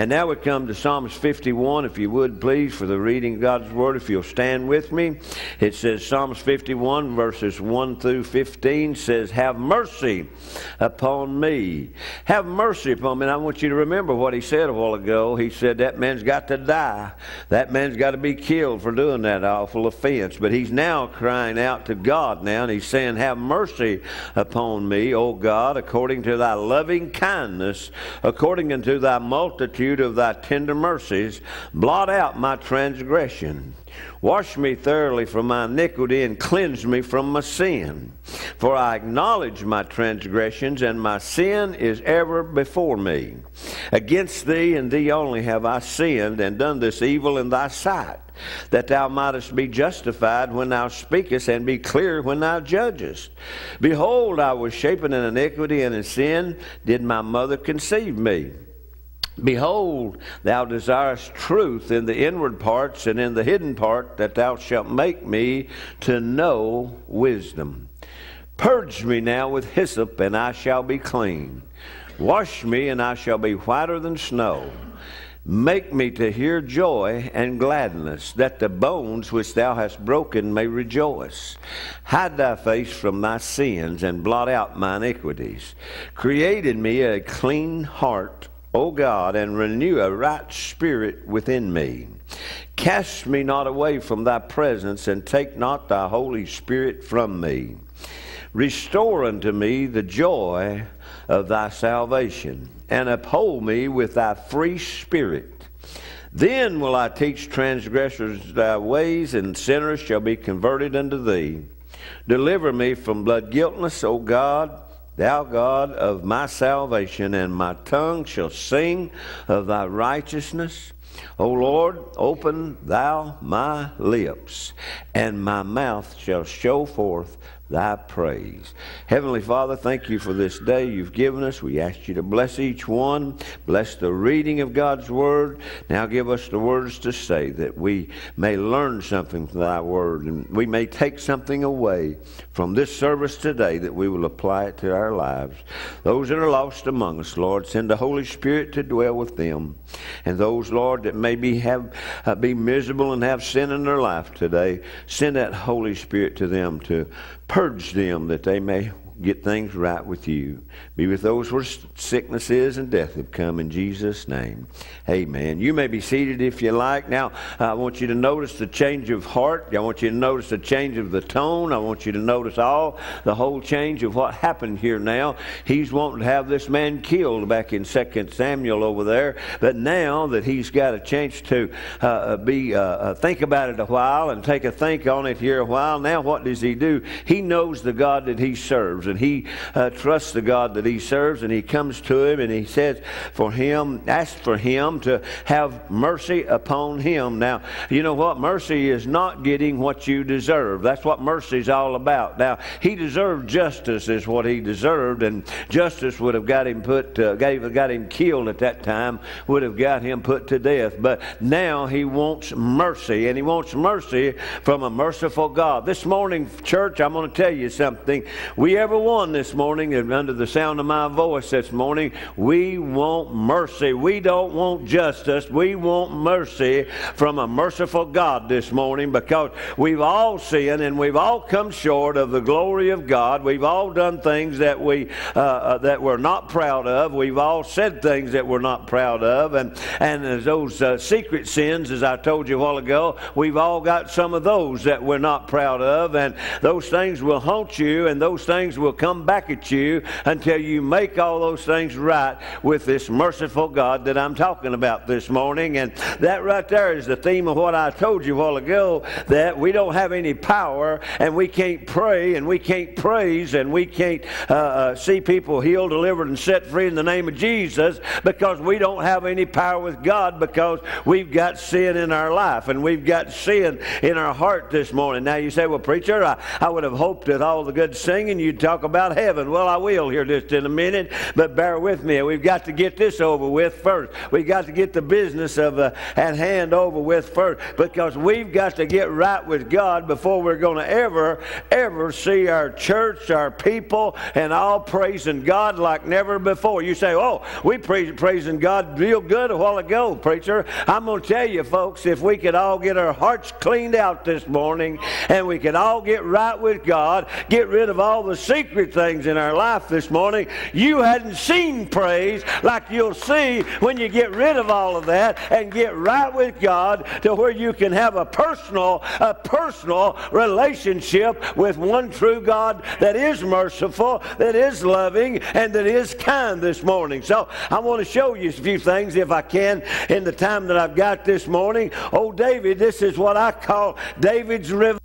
And now we come to Psalms 51, if you would please, for the reading of God's Word, if you'll stand with me. It says, Psalms 51, verses 1 through 15 says, Have mercy upon me. Have mercy upon me. And I want you to remember what he said a while ago. He said, That man's got to die. That man's got to be killed for doing that awful offense. But he's now crying out to God now, and he's saying, Have mercy upon me, O God, according to thy loving kindness, according unto thy multitude of thy tender mercies. Blot out my transgression. Wash me thoroughly from my iniquity and cleanse me from my sin. For I acknowledge my transgressions, and my sin is ever before me. Against thee and thee only have I sinned and done this evil in thy sight, that thou mightest be justified when thou speakest, and be clear when thou judgest. Behold, I was shapen in iniquity, and in sin did my mother conceive me. Behold, thou desirest truth in the inward parts and in the hidden part, that thou shalt make me to know wisdom. Purge me now with hyssop, and I shall be clean. Wash me, and I shall be whiter than snow. Make me to hear joy and gladness, that the bones which thou hast broken may rejoice. Hide thy face from my sins, and blot out my iniquities. Create in me a clean heart O God, and renew a right spirit within me. Cast me not away from thy presence, and take not thy Holy Spirit from me. Restore unto me the joy of thy salvation, and uphold me with thy free spirit. Then will I teach transgressors thy ways, and sinners shall be converted unto thee. Deliver me from blood guiltness, O God Thou God of my salvation, and my tongue shall sing of thy righteousness. O Lord, open thou my lips, and my mouth shall show forth thy praise. Heavenly Father, thank you for this day you've given us. We ask you to bless each one, bless the reading of God's word. Now give us the words to say that we may learn something from thy word and we may take something away from this service today that we will apply it to our lives. Those that are lost among us, Lord, send the Holy Spirit to dwell with them. And those, Lord, that maybe have uh, be miserable and have sin in their life today, send that Holy Spirit to them to Purge them that they may get things right with you. Be with those where sickness is and death have come in Jesus' name. Amen. You may be seated if you like. Now, I want you to notice the change of heart. I want you to notice the change of the tone. I want you to notice all the whole change of what happened here now. He's wanting to have this man killed back in 2 Samuel over there. But now that he's got a chance to uh, uh be uh, uh, think about it a while and take a think on it here a while, now what does he do? He knows the God that he serves and he uh, trusts the God that he serves, and he comes to him and he says for him, ask for him to have mercy upon him. Now, you know what? Mercy is not getting what you deserve. That's what mercy is all about. Now, he deserved justice, is what he deserved, and justice would have got him put, uh, gave, got him killed at that time, would have got him put to death. But now he wants mercy, and he wants mercy from a merciful God. This morning, church, I'm going to tell you something. We ever one this morning, and under the sound of my voice this morning, we want mercy. We don't want justice. We want mercy from a merciful God this morning because we've all sinned and we've all come short of the glory of God. We've all done things that we uh, uh, that we're not proud of. We've all said things that we're not proud of, and and those uh, secret sins, as I told you a while ago, we've all got some of those that we're not proud of, and those things will haunt you, and those things will come back at you until you make all those things right with this merciful God that I'm talking about this morning. And that right there is the theme of what I told you a while ago that we don't have any power and we can't pray and we can't praise and we can't uh, uh, see people healed, delivered, and set free in the name of Jesus because we don't have any power with God because we've got sin in our life and we've got sin in our heart this morning. Now you say, well, preacher, I, I would have hoped that all the good singing you'd talk talk about heaven. Well, I will here just in a minute, but bear with me. We've got to get this over with first. We've got to get the business of uh, at hand over with first because we've got to get right with God before we're going to ever, ever see our church, our people, and all praising God like never before. You say, oh, we praise, praising God real good a while ago, preacher. I'm going to tell you, folks, if we could all get our hearts cleaned out this morning and we could all get right with God, get rid of all the secret things in our life this morning, you hadn't seen praise like you'll see when you get rid of all of that and get right with God to where you can have a personal, a personal relationship with one true God that is merciful, that is loving, and that is kind this morning. So I want to show you a few things if I can in the time that I've got this morning. Oh, David, this is what I call David's river.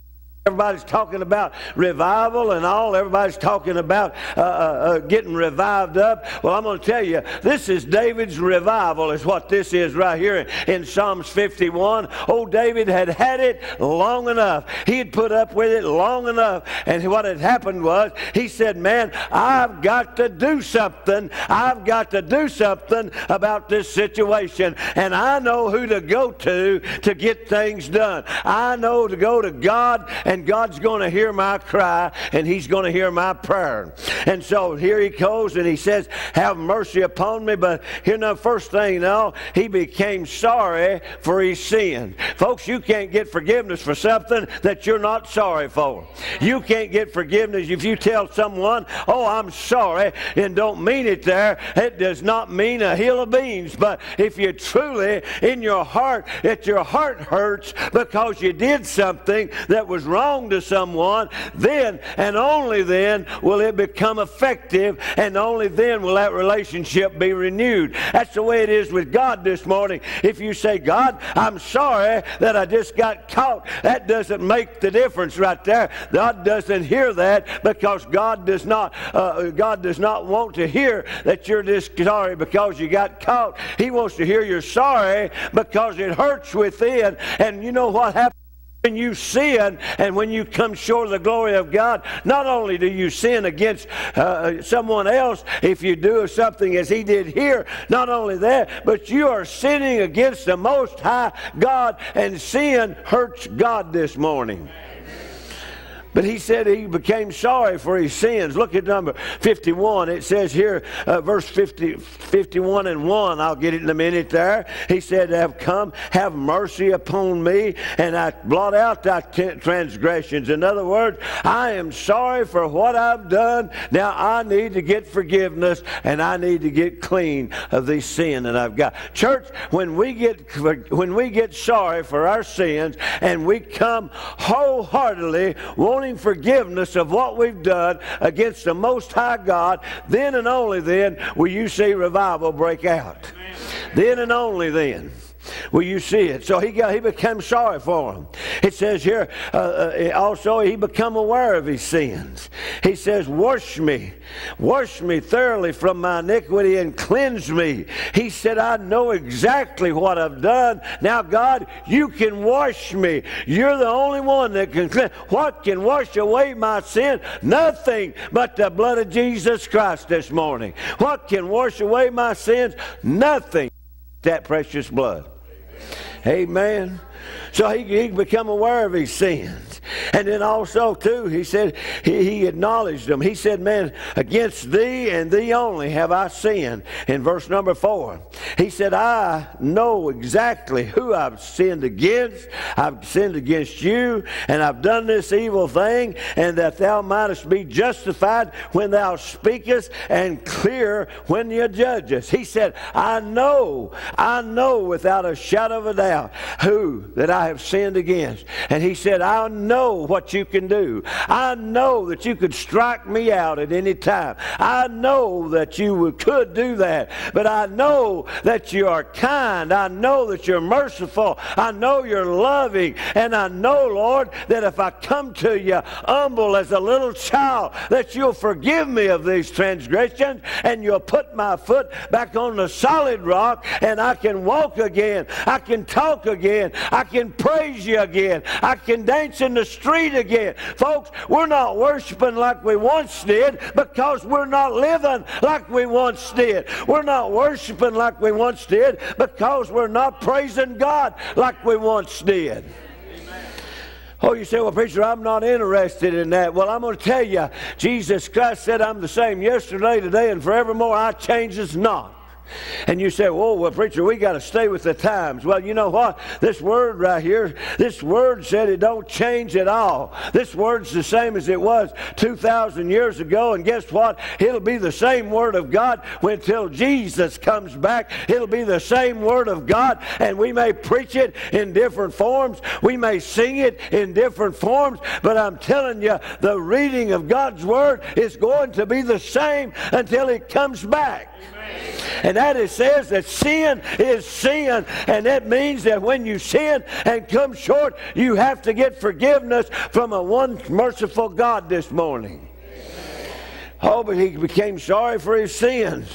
Everybody's talking about revival and all. Everybody's talking about uh, uh, uh, getting revived up. Well, I'm going to tell you, this is David's revival, is what this is right here in, Psalms 51. Oh, David had had it long enough. He had put up with it long enough. And what had happened was, he said, Man, I've got to do something. I've got to do something about this situation. And I know who to go to to get things done. I know to go to God and and God's going to hear my cry and He's going to hear my prayer. And so here he goes and he says, Have mercy upon me. But here now, first thing now, he became sorry for his sin. Folks, you can't get forgiveness for something that you're not sorry for. You can't get forgiveness if you tell someone, Oh, I'm sorry, and don't mean it there. It does not mean a hill of beans. But if you truly, in your heart, that your heart hurts because you did something that was wrong wrong to someone, then and only then will it become effective, and only then will that relationship be renewed. That's the way it is with God this morning. If you say, God, I'm sorry that I just got caught, that doesn't make the difference right there. God doesn't hear that because God does not uh, God does not want to hear that you're just sorry because you got caught. He wants to hear you're sorry because it hurts within. And you know what happens? When you sin and when you come short of the glory of God, not only do you sin against uh, someone else if you do something as he did here, not only that, but you are sinning against the Most High God, and sin hurts God this morning. But he said he became sorry for his sins. Look at number 51. It says here, uh, verse 50, 51 and 1. I'll get it in a minute there. He said, Have come, have mercy upon me, and I blot out thy transgressions. In other words, I am sorry for what I've done. Now I need to get forgiveness, and I need to get clean of this sin that I've got. Church, when we get when we get sorry for our sins and we come wholeheartedly wanting wanting forgiveness of what we've done against the Most High God, then and only then will you see revival break out. Amen. Then and only then. Well, you see it. So he got he became sorry for him. It says here uh, uh, also he become aware of his sins. He says, "Wash me, wash me thoroughly from my iniquity and cleanse me." He said, "I know exactly what I've done. Now, God, you can wash me. You're the only one that can cleanse. What can wash away my sin? Nothing but the blood of Jesus Christ this morning. What can wash away my sins? Nothing. That precious blood. Amen. So he, he become aware of his sins. And then also, too, he said, he, he acknowledged them. He said, Man, against thee and thee only have I sinned. In verse number four, he said, I know exactly who I've sinned against. I've sinned against you, and I've done this evil thing, and that thou mightest be justified when thou speakest, and clear when you judgest. He said, I know, I know without a shadow of a doubt who that I have sinned against. And he said, I know what you can do. I know that you could strike me out at any time. I know that you could do that. But I know that you are kind. I know that you're merciful. I know you're loving. And I know, Lord, that if I come to you humble as a little child, that you'll forgive me of these transgressions and you'll put my foot back on the solid rock and I can walk again. I can talk again. I can praise you again. I can dance in the street again. Folks, we're not worshiping like we once did because we're not living like we once did. We're not worshiping like we once did because we're not praising God like we once did. Oh, you say, well, preacher, I'm not interested in that. Well, I'm going to tell you, Jesus Christ said, I'm the same yesterday, today, and forevermore. I changes not. And you say, "Oh, well, preacher, we got to stay with the times." Well, you know what? This word right here, this word said it don't change at all. This word's the same as it was 2,000 years ago, and guess what? It'll be the same word of God until Jesus comes back. It'll be the same word of God, and we may preach it in different forms. We may sing it in different forms, but I'm telling you, the reading of God's word is going to be the same until it comes back. And that it says that sin is sin. And that means that when you sin and come short, you have to get forgiveness from a one merciful God this morning. Oh, but he became sorry for his sins.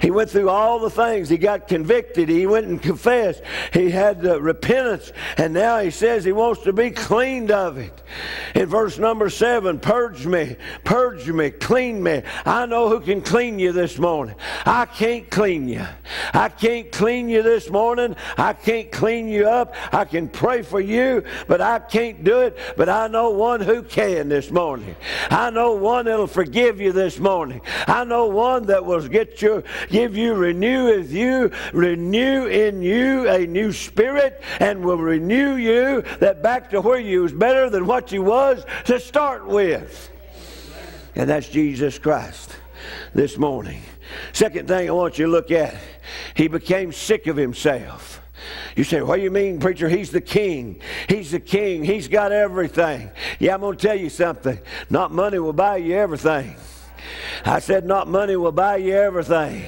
He went through all the things. He got convicted. He went and confessed. He had uh, repentance. And now he says he wants to be cleaned of it. In verse number seven, purge me, purge me, clean me. I know who can clean you this morning. I can't clean you. I can't clean you this morning. I can't clean you up. I can pray for you, but I can't do it. But I know one who can this morning. I know one that'll forgive you this morning. I know one that will get you, give you, renew with you, renew in you a new spirit, and will renew you that back to where you was better than what you was to start with. And that's Jesus Christ this morning. Second thing I want you to look at, he became sick of himself. You say, What do you mean, preacher? He's the king. He's the king. He's got everything. Yeah, I'm going to tell you something. Not money will buy you everything. I said, not money will buy you everything.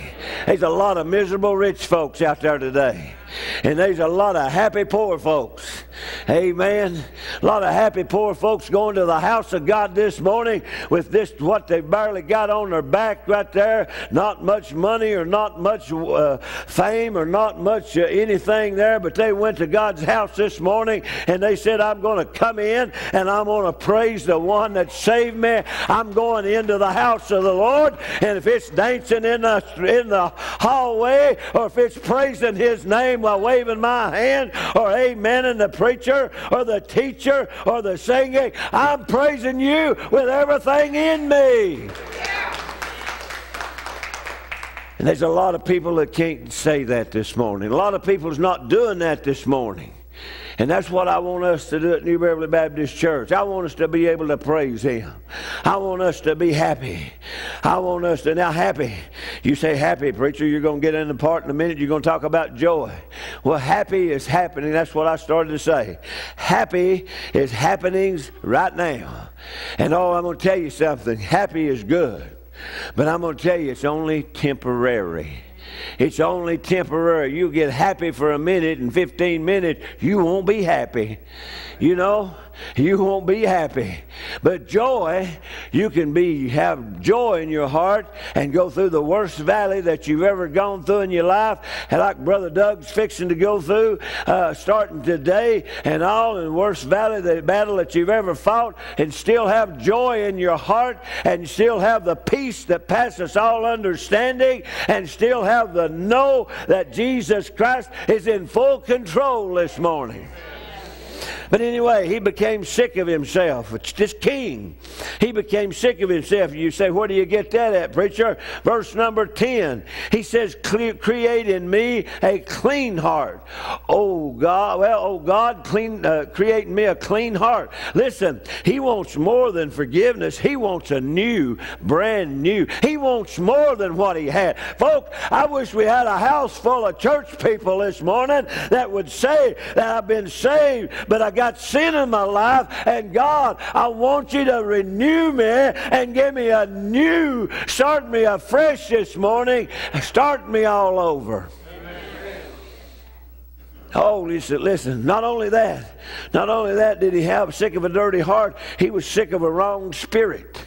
There's a lot of miserable rich folks out there today. And there's a lot of happy poor folks. Amen. A lot of happy poor folks going to the house of God this morning with this, what they barely got on their back right there. Not much money or not much uh, fame or not much uh, anything there, but they went to God's house this morning and they said, I'm going to come in and I'm going to praise the one that saved me. I'm going into the house of the Lord. And if it's dancing in the, in the hallway or if it's praising his name, while waving my hand or amening the preacher or the teacher or the singing. I'm praising you with everything in me. And there's a lot of people that can't say that this morning. A lot of people's not doing that this morning. And that's what I want us to do at New Beverly Baptist Church. I want us to be able to praise Him. I want us to be happy. I want us to now happy. You say happy, preacher. You're going to get in the part in a minute. You're going to talk about joy. Well, happy is happening. That's what I started to say. Happy is happenings right now. And oh, I'm going to tell you something. Happy is good. But I'm going to tell you, it's only temporary. It's only temporary. You get happy for a minute and 15 minutes, you won't be happy. You know? You won't be happy. But joy, you can be have joy in your heart and go through the worst valley that you've ever gone through in your life, and like Brother Doug's fixing to go through, uh, starting today, and all in the worst valley, the battle that you've ever fought, and still have joy in your heart, and still have the peace that passes all understanding, and still have the know that Jesus Christ is in full control this morning. But anyway, he became sick of himself. It's this king. He became sick of himself. You say, where do you get that at, preacher? Verse number 10. He says, create in me a clean heart. Oh God, well, oh God, clean, uh, create in me a clean heart. Listen, he wants more than forgiveness. He wants a new, brand new. He wants more than what he had. Folks, I wish we had a house full of church people this morning that would say that I've been saved, but I got sin in my life, and God, I want you to renew me and give me a new, start me afresh this morning, start me all over. Oh, listen, listen, not only that, not only that did he have sick of a dirty heart, he was sick of a wrong spirit.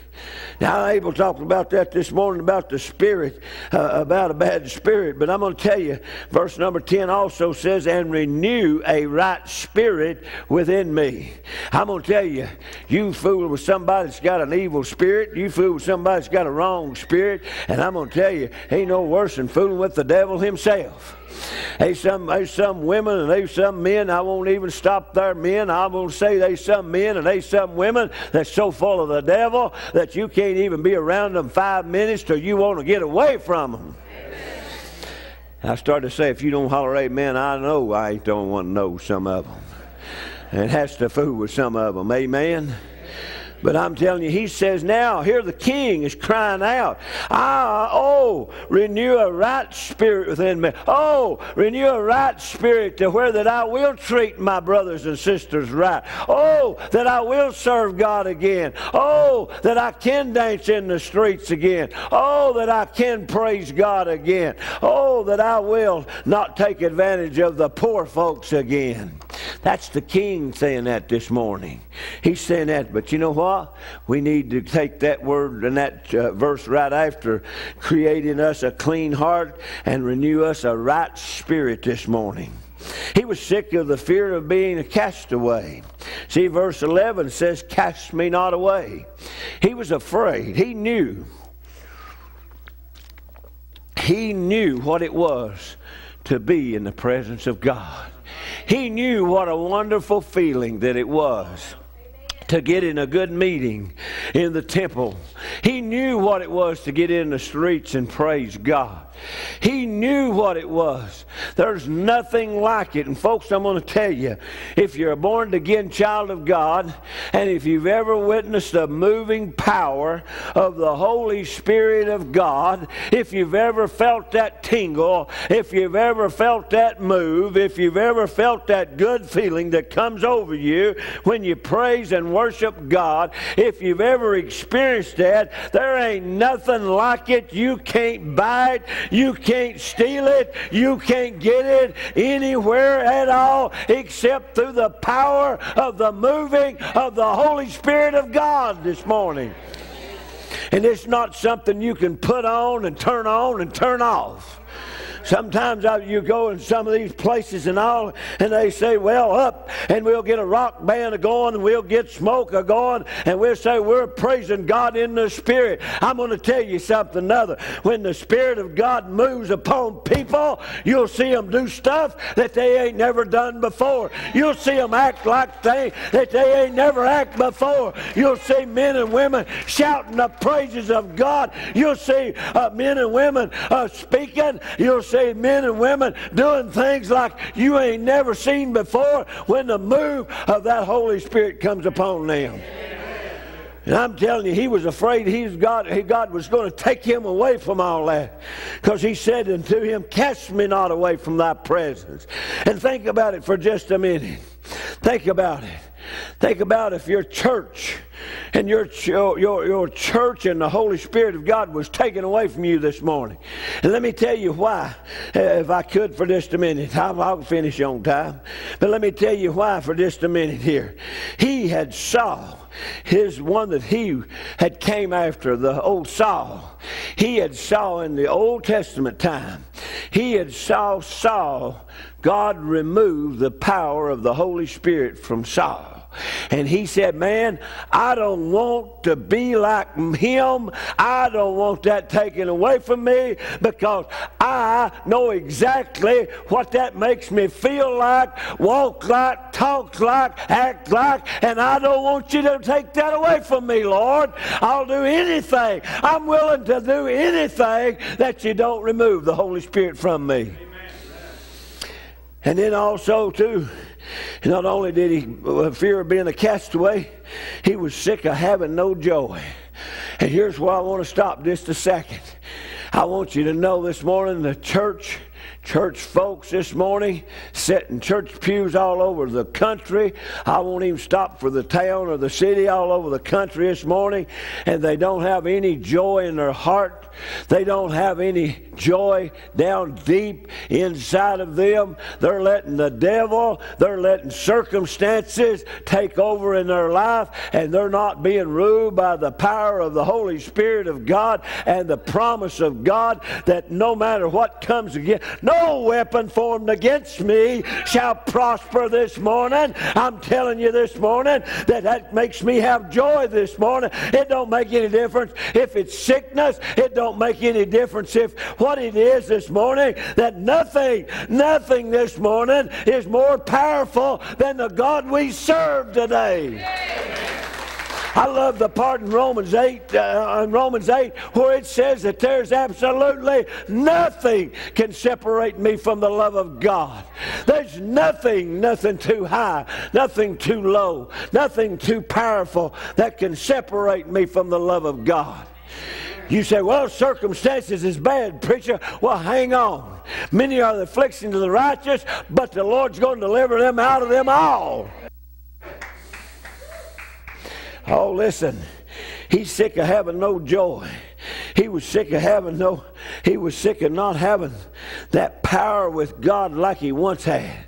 Now, Abel talked about that this morning about the spirit, uh, about a bad spirit. But I'm going to tell you, verse number 10 also says, and renew a right spirit within me. I'm going to tell you, you fool with somebody that's got an evil spirit, you fool with somebody that's got a wrong spirit, and I'm going to tell you, ain't no worse than fooling with the devil himself. There's some, there's some women and there's some men. I won't even stop there, men. I won't say they some men and they some women that's so full of the devil that you can't even be around them five minutes till you want to get away from them. I started to say, if you don't holler amen, I know I don't want to know some of them. And has to fool with some of them. Amen. But I'm telling you, he says now, here the king is crying out, Ah, oh, renew a right spirit within me. Oh, renew a right spirit to where that I will treat my brothers and sisters right. Oh, that I will serve God again. Oh, that I can dance in the streets again. Oh, that I can praise God again. Oh, that I will not take advantage of the poor folks again. That's the king saying that this morning. He's saying that, but you know what? We need to take that word and that uh, verse right after, creating us a clean heart and renew us a right spirit this morning. He was sick of the fear of being a castaway. See, verse 11 says, Cast me not away. He was afraid. He knew. He knew what it was to be in the presence of God. He knew what a wonderful feeling that it was to get in a good meeting in the temple. He knew what it was to get in the streets and praise God. He knew what it was. There's nothing like it. And folks, I'm going to tell you, if you're a born again child of God, and if you've ever witnessed the moving power of the Holy Spirit of God, if you've ever felt that tingle, if you've ever felt that move, if you've ever felt that good feeling that comes over you when you praise and worship God, if you've ever experienced that, there ain't nothing like it. You can't buy it. You can't steal it. You can't get it anywhere at all except through the power of the moving of the Holy Spirit of God this morning. And it's not something you can put on and turn on and turn off. Sometimes I, you go in some of these places and all, and they say, well, up, and we'll get a rock band going, and we'll get smoke going, and we'll say we're praising God in the Spirit. I'm going to tell you something other. When the Spirit of God moves upon people, you'll see them do stuff that they ain't never done before. You'll see them act like things that they ain't never act before. You'll see men and women shouting the praises of God. You'll see uh, men and women uh, speaking. You'll see saved men and women doing things like you ain't never seen before when the move of that Holy Spirit comes upon them. And I'm telling you, he was afraid he's God, God was going to take him away from all that. Because he said unto him, Cast me not away from thy presence. And think about it for just a minute. Think about it. Think about if your church and your, your, your church and the Holy Spirit of God was taken away from you this morning. And let me tell you why, uh, if I could for just a minute. I'll, I'll finish on time. But let me tell you why for just a minute here. He had saw his one that he had came after the old Saul he had saw in the Old Testament time he had saw Saul God remove the power of the Holy Spirit from Saul and he said, Man, I don't want to be like him. I don't want that taken away from me because I know exactly what that makes me feel like, walk like, talk like, act like, and I don't want you to take that away from me, Lord. I'll do anything. I'm willing to do anything that you don't remove the Holy Spirit from me. And then also, too, not only did he uh, fear of being a castaway, he was sick of having no joy. And here's where I want to stop just a second. I want you to know this morning the church church folks this morning sitting church pews all over the country. I won't even stop for the town or the city all over the country this morning, and they don't have any joy in their heart They don't have any joy down deep inside of them. They're letting the devil, they're letting circumstances take over in their life, and they're not being ruled by the power of the Holy Spirit of God and the promise of God that no matter what comes again, no weapon formed against me shall prosper this morning. I'm telling you this morning that that makes me have joy this morning. It don't make any difference if it's sickness. It don't make any difference if what it is this morning that nothing, nothing this morning is more powerful than the God we serve today. I love the part in Romans 8, uh, in Romans 8, where it says that there's absolutely nothing can separate me from the love of God. There's nothing, nothing too high, nothing too low, nothing too powerful that can separate me from the love of God. You say, well, circumstances is bad, preacher. Well, hang on. Many are the afflictions of the righteous, but the Lord's going to deliver them out of them all. Oh, listen. He's sick of having no joy. He was sick of having no, he was sick of not having that power with God like he once had.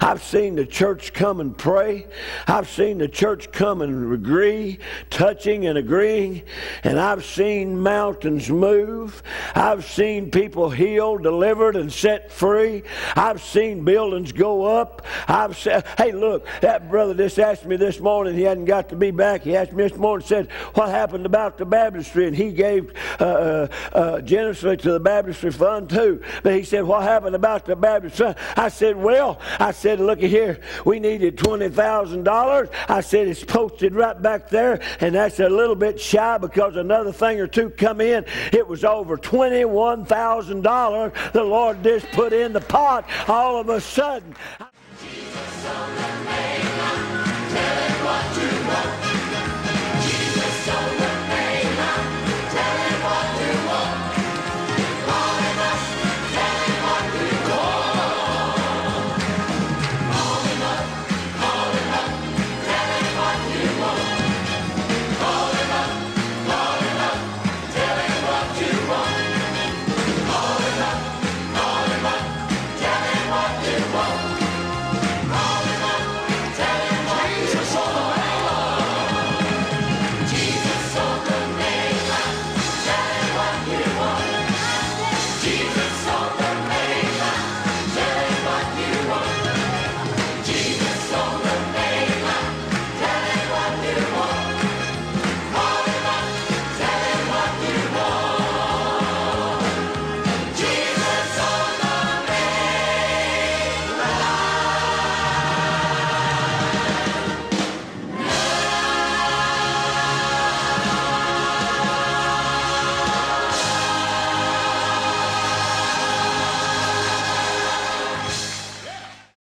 I've seen the church come and pray. I've seen the church come and agree, touching and agreeing. And I've seen mountains move. I've seen people healed, delivered, and set free. I've seen buildings go up. I've said, hey, look, that brother just asked me this morning. He hadn't got to be back. He asked me this morning, said, what happened about the baptistry? And he gave uh, uh, uh, generously to the baptistry fund too. But he said, what happened about the baptistry? I said, well, I said, look here, we needed $20,000. I said, it's posted right back there, and that's a little bit shy because another thing or two come in. It was over $21,000 the Lord just put in the pot all of a sudden. Jesus